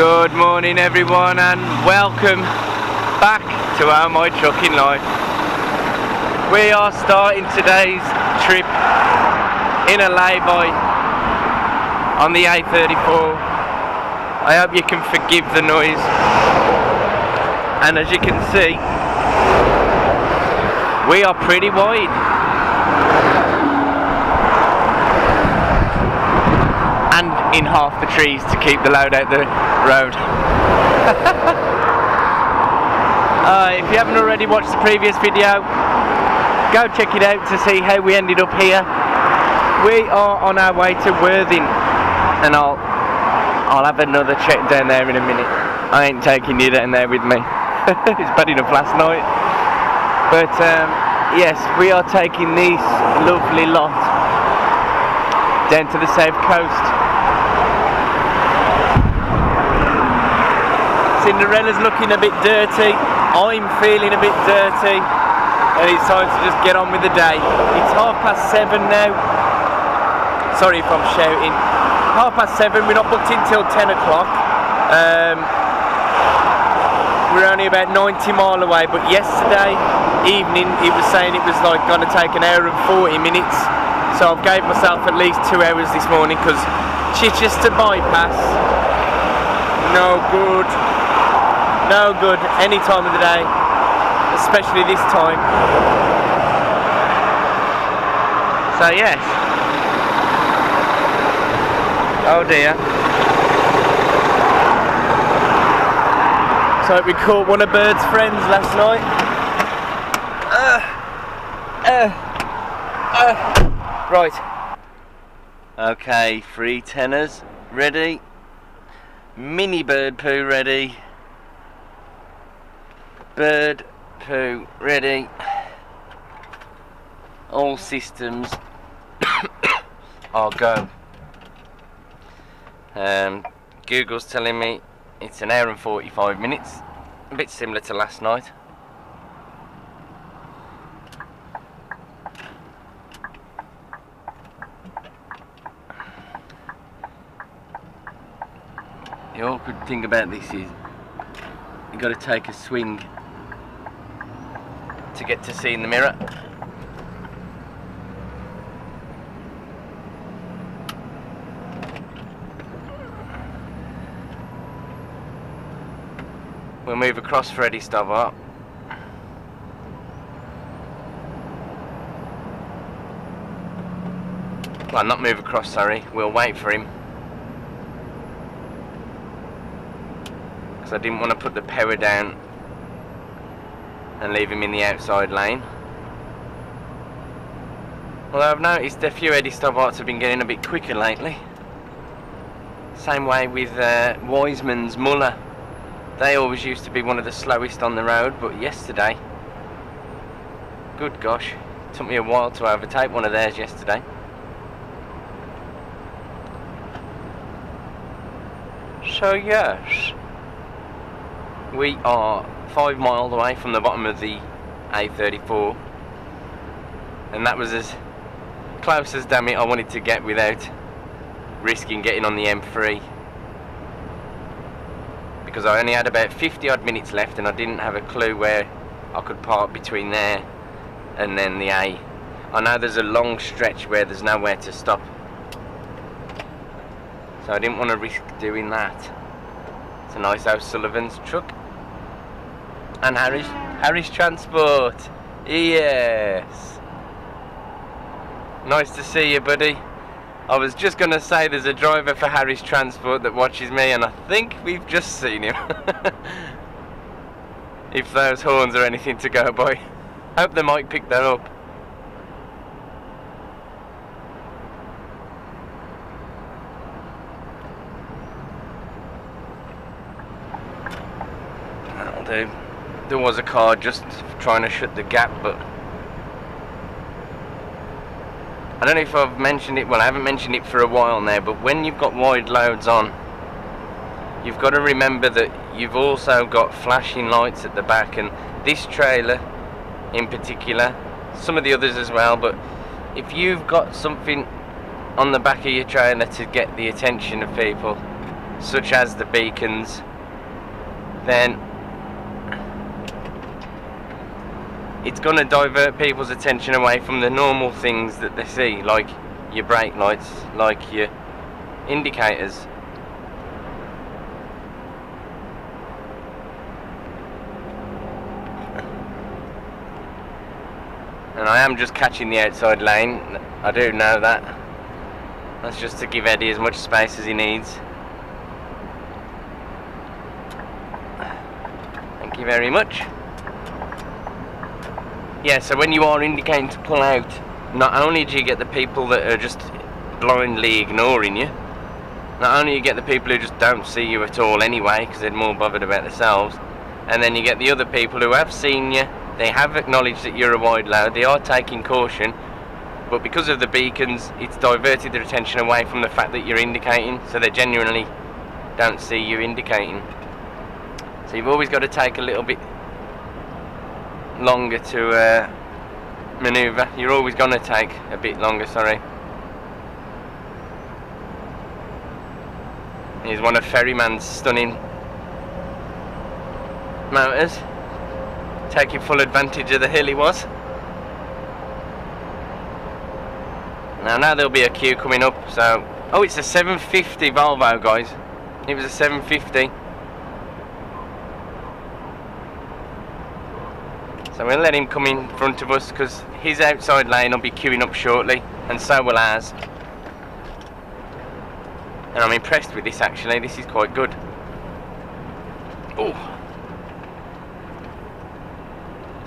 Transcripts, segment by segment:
Good morning everyone and welcome back to our My Trucking Life. We are starting today's trip in a lay-by on the A34. I hope you can forgive the noise. And as you can see, we are pretty wide. And in half the trees to keep the load out the road. uh, if you haven't already watched the previous video, go check it out to see how we ended up here. We are on our way to Worthing and I'll I'll have another check down there in a minute. I ain't taking you down there with me. it's bad enough last night. But um, yes, we are taking this lovely lot down to the south coast. Cinderella's looking a bit dirty. I'm feeling a bit dirty. And it's time to just get on with the day. It's half past seven now. Sorry if I'm shouting. Half past seven, we're not booked in till 10 o'clock. Um, we're only about 90 mile away, but yesterday evening it was saying it was like going to take an hour and 40 minutes. So I've gave myself at least two hours this morning because Chichester bypass, no good. No good any time of the day, especially this time. So yes. Oh dear. So we caught one of Bird's friends last night. Uh, uh, uh. Right. Okay, three tenors ready. Mini bird poo ready. Bird poo ready. All systems are go. Um, Google's telling me it's an hour and 45 minutes. A bit similar to last night. The awkward thing about this is you've got to take a swing to get to see in the mirror. We'll move across for Eddie Stobart. Well, not move across, sorry. We'll wait for him. Because I didn't want to put the power down and leave him in the outside lane. Although I've noticed a few Eddie Stobarts have been getting a bit quicker lately. Same way with uh, Wiseman's Muller. They always used to be one of the slowest on the road, but yesterday, good gosh, it took me a while to overtake one of theirs yesterday. So yes, we are five miles away from the bottom of the A34 and that was as close as damn it I wanted to get without risking getting on the M3 because I only had about 50 odd minutes left and I didn't have a clue where I could park between there and then the A. I know there's a long stretch where there's nowhere to stop so I didn't want to risk doing that. It's a nice O'Sullivan's truck and Harry's, Harris Transport. Yes. Nice to see you, buddy. I was just going to say there's a driver for Harry's Transport that watches me, and I think we've just seen him. if those horns are anything to go by. Hope the mic picked that up. That'll do there was a car just trying to shut the gap but I don't know if I've mentioned it well I haven't mentioned it for a while now but when you've got wide loads on you've got to remember that you've also got flashing lights at the back and this trailer in particular some of the others as well but if you've got something on the back of your trailer to get the attention of people such as the beacons, then it's going to divert people's attention away from the normal things that they see, like your brake lights, like your indicators. And I am just catching the outside lane, I do know that. That's just to give Eddie as much space as he needs. Thank you very much. Yeah, so when you are indicating to pull out, not only do you get the people that are just blindly ignoring you, not only you get the people who just don't see you at all anyway, because they're more bothered about themselves, and then you get the other people who have seen you, they have acknowledged that you're a wide load, they are taking caution, but because of the beacons, it's diverted their attention away from the fact that you're indicating, so they genuinely don't see you indicating. So you've always got to take a little bit longer to uh, manoeuvre. You're always going to take a bit longer, sorry. Here's one of Ferryman's stunning motors. Taking full advantage of the hill he was. Now, now there'll be a queue coming up, so... Oh, it's a 750 Volvo, guys. It was a 750. So we'll let him come in front of us because his outside lane will be queuing up shortly and so will ours. And I'm impressed with this actually, this is quite good. Oh.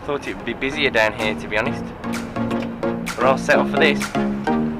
Thought it would be busier down here to be honest. We're all set up for this.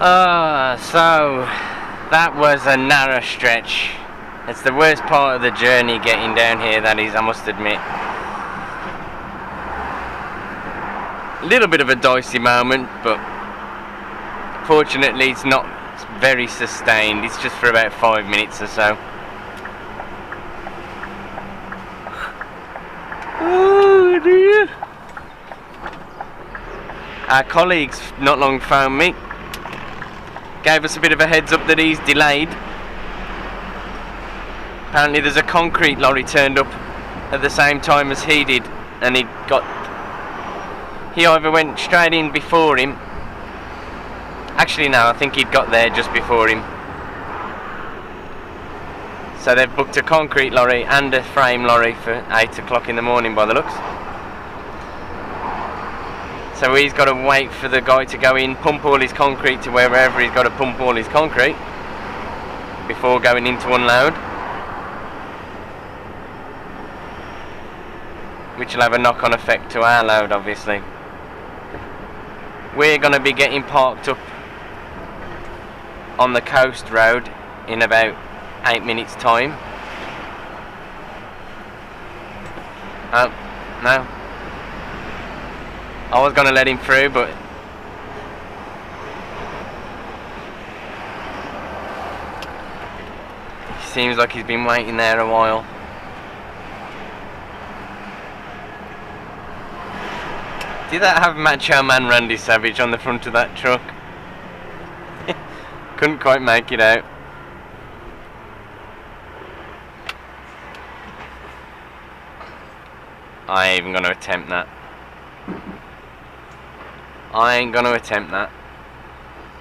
Uh, so that was a narrow stretch. It's the worst part of the journey getting down here, that is, I must admit. A little bit of a dicey moment, but fortunately it's not very sustained. It's just for about five minutes or so. Oh dear. Our colleagues not long found me. Gave us a bit of a heads up that he's delayed. Apparently there's a concrete lorry turned up at the same time as he did and he got he either went straight in before him. Actually no I think he'd got there just before him. So they've booked a concrete lorry and a frame lorry for 8 o'clock in the morning by the looks so he's got to wait for the guy to go in, pump all his concrete to wherever he's got to pump all his concrete before going in to unload. Which will have a knock-on effect to our load, obviously. We're going to be getting parked up on the coast road in about 8 minutes time. Oh, no, I was gonna let him through, but seems like he's been waiting there a while. Did that have Macho Man Randy Savage on the front of that truck? Couldn't quite make it out. I ain't even gonna attempt that. I ain't going to attempt that.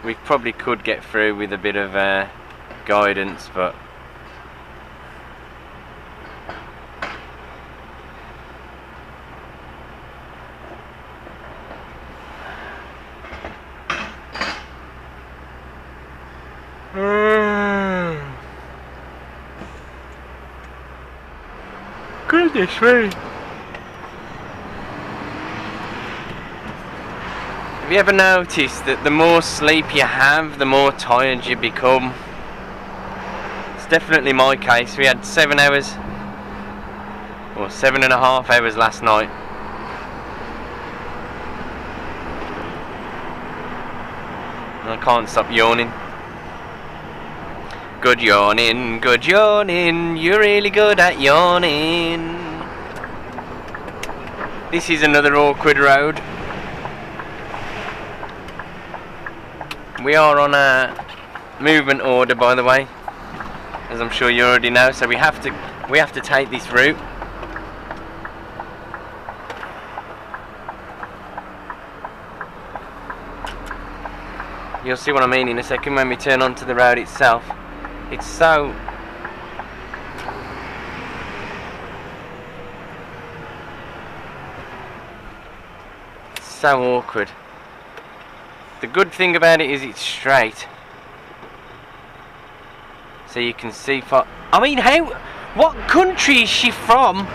We probably could get through with a bit of uh, guidance, but Goodness me. Have you ever noticed that the more sleep you have, the more tired you become? It's definitely my case. We had seven hours, or seven and a half hours last night. I can't stop yawning. Good yawning, good yawning, you're really good at yawning. This is another awkward road. We are on a movement order by the way as I'm sure you already know so we have to we have to take this route You'll see what I mean in a second when we turn onto the road itself. It's so so awkward. The good thing about it is it's straight. So you can see for I mean how what country is she from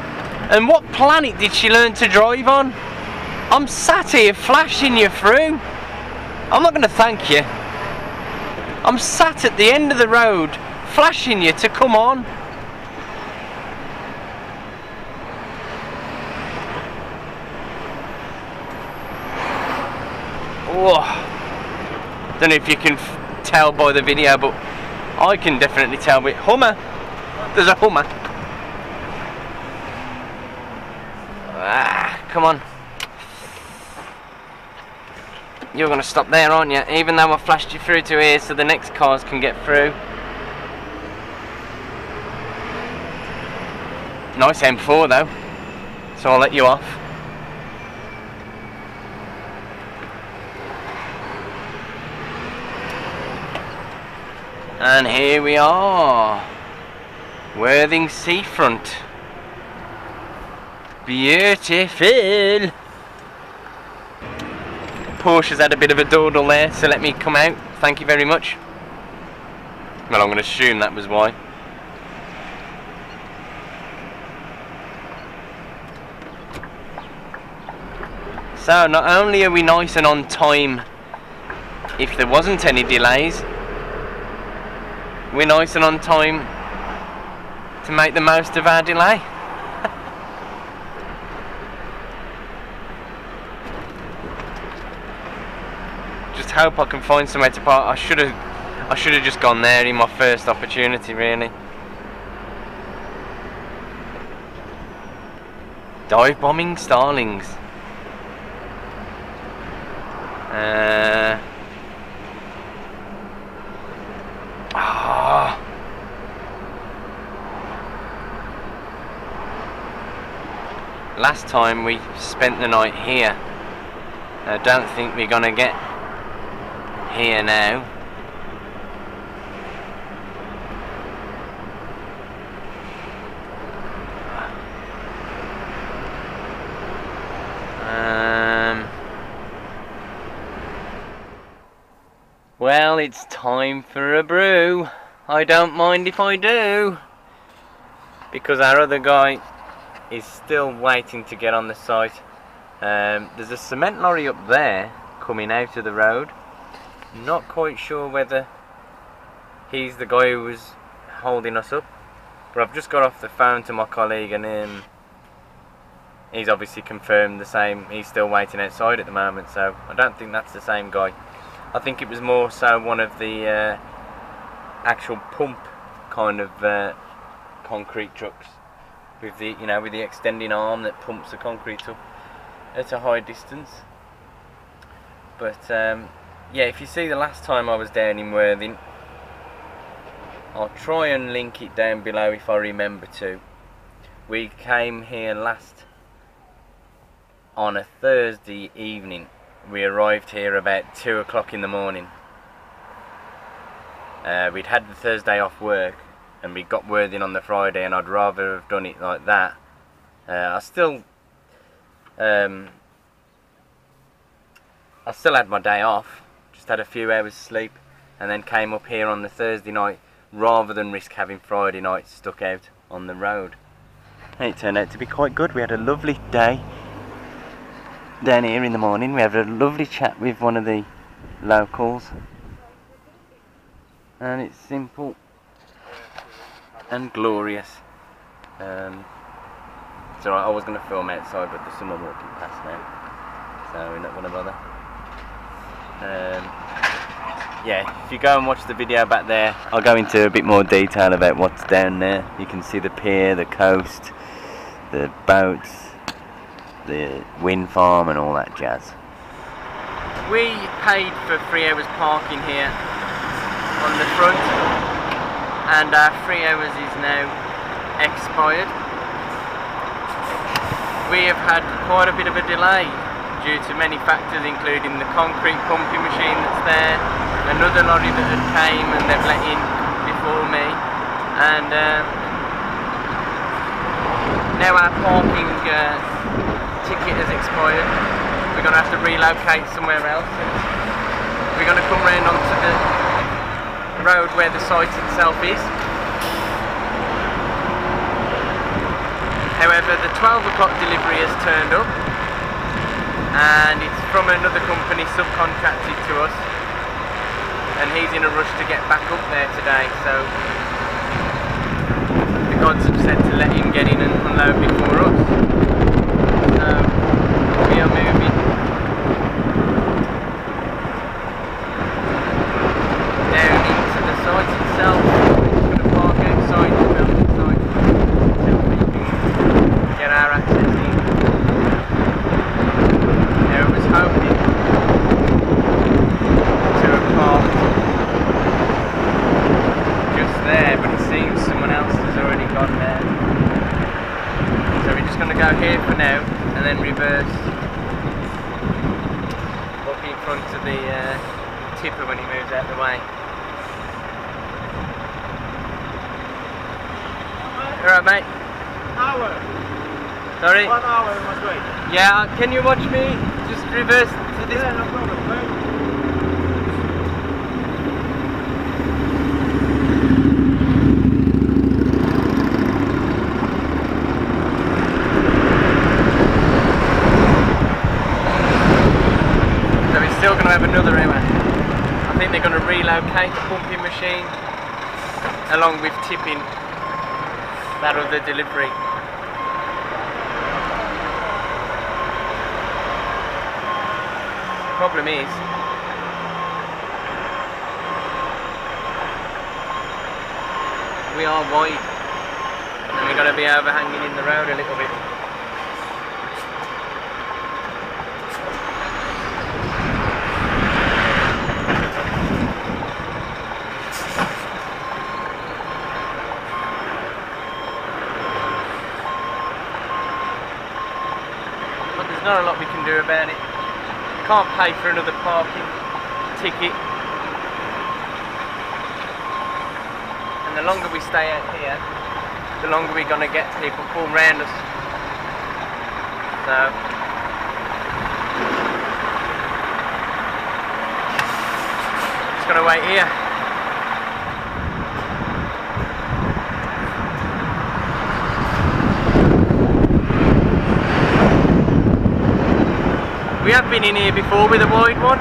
and what planet did she learn to drive on? I'm sat here flashing you through. I'm not gonna thank you. I'm sat at the end of the road flashing you to come on. Oh. Don't know if you can tell by the video, but I can definitely tell. With Hummer, there's a Hummer. Ah, come on. You're going to stop there, aren't you? Even though I flashed you through to here so the next cars can get through. Nice M4 though, so I'll let you off. And here we are. Worthing seafront. Beautiful. Porsche's had a bit of a dawdle there, so let me come out. Thank you very much. Well, I'm going to assume that was why. So, not only are we nice and on time if there wasn't any delays, we're nice and on time to make the most of our delay. just hope I can find somewhere to park. I should have I should have just gone there in my first opportunity really. Dive bombing starlings. Uh, ah. Last time we spent the night here. I don't think we're gonna get here now. Um, well, it's time for a brew. I don't mind if I do. Because our other guy is still waiting to get on the site. Um, there's a cement lorry up there coming out of the road. Not quite sure whether he's the guy who was holding us up. But I've just got off the phone to my colleague and um, he's obviously confirmed the same. He's still waiting outside at the moment, so I don't think that's the same guy. I think it was more so one of the uh, actual pump kind of uh, concrete trucks with the you know with the extending arm that pumps the concrete up at a high distance. But um, yeah, if you see the last time I was down in Worthing, I'll try and link it down below if I remember to. We came here last on a Thursday evening. We arrived here about 2 o'clock in the morning. Uh, we'd had the Thursday off work and we got Worthing on the Friday and I'd rather have done it like that. Uh, I still um, I still had my day off, just had a few hours sleep and then came up here on the Thursday night rather than risk having Friday night stuck out on the road. It turned out to be quite good. We had a lovely day down here in the morning. We had a lovely chat with one of the locals. And it's simple and glorious. Um, so I was going to film outside, but there's someone walking past now. So we're not going to bother. Um, yeah, if you go and watch the video back there, I'll go into a bit more detail about what's down there. You can see the pier, the coast, the boats, the wind farm and all that jazz. We paid for three hours parking here on the front and our three hours is now expired. We have had quite a bit of a delay due to many factors including the concrete pumping machine that's there, another lorry that had came and they've let in before me. And um, now our parking uh, ticket has expired. We're going to have to relocate somewhere else. We're going to come round onto the road where the site itself is. However the 12 o'clock delivery has turned up and it's from another company subcontracted to us and he's in a rush to get back up there today so the gods have said to let him get in and unload before us. So we are moving down into the site itself we're just going to park outside the building site until we can get our access hoping to have parked just there, but it seems someone else has already gone there. So we're just going to go here for now, and then reverse up in front of the uh, tipper when he moves out of the way. Alright mate? Hour. Sorry? One hour must wait. Yeah, can you watch me just reverse to this? Yeah, no problem. Wait. Have another hour. we're going to relocate the pumping machine along with tipping that other delivery. Problem is, we are wide and we're going to be overhanging in the road a little bit. But there's not a lot we can do about it. Can't pay for another parking ticket. And the longer we stay out here, the longer we're gonna get people come round us. So just gonna wait here. We have been in here before with a wide one.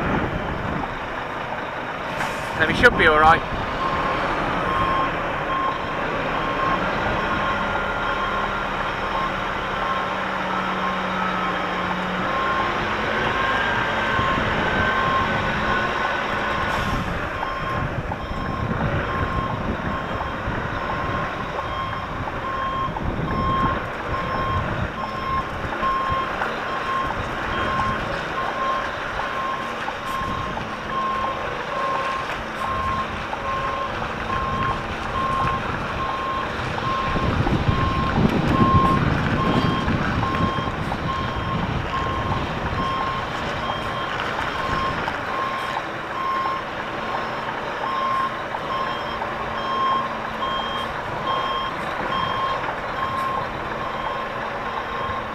So we should be alright.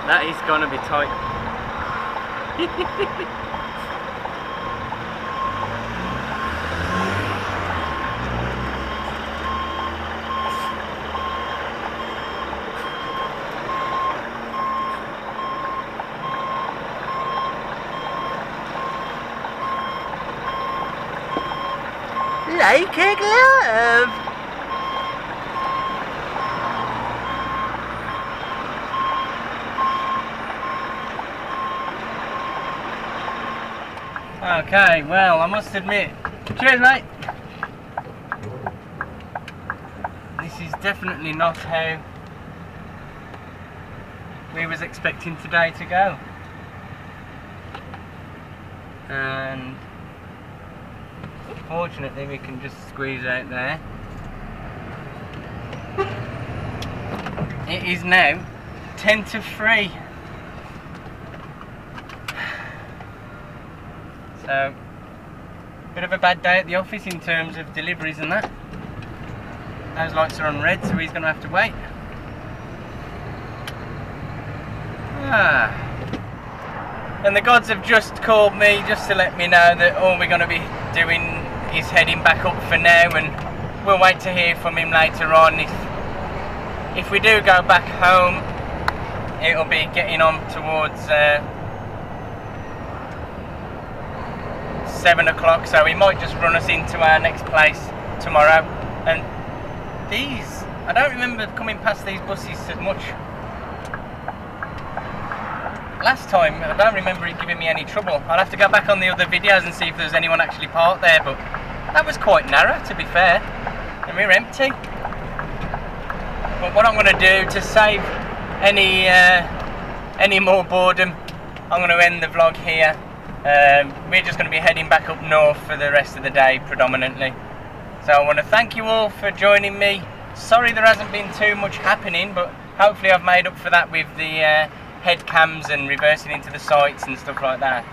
That is gonna be tight. like a glove. Okay, well, I must admit. Cheers, mate. This is definitely not how we was expecting today to go. And fortunately we can just squeeze out there. It is now 10 to 3. So, bit of a bad day at the office in terms of deliveries and that. Those lights are on red, so he's going to have to wait. Ah. And the gods have just called me just to let me know that all we're going to be doing is heading back up for now, and we'll wait to hear from him later on. If if we do go back home, it'll be getting on towards. Uh, seven o'clock so he might just run us into our next place tomorrow. And these I don't remember coming past these buses as much. Last time I don't remember it giving me any trouble. I'll have to go back on the other videos and see if there's anyone actually parked there but that was quite narrow to be fair. And we're empty. But what I'm going to do to save any uh, any more boredom I'm going to end the vlog here um, we're just going to be heading back up north for the rest of the day predominantly. So I want to thank you all for joining me. Sorry there hasn't been too much happening, but hopefully I've made up for that with the uh, head cams and reversing into the sights and stuff like that.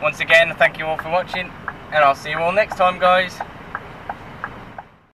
Once again, thank you all for watching, and I'll see you all next time, guys.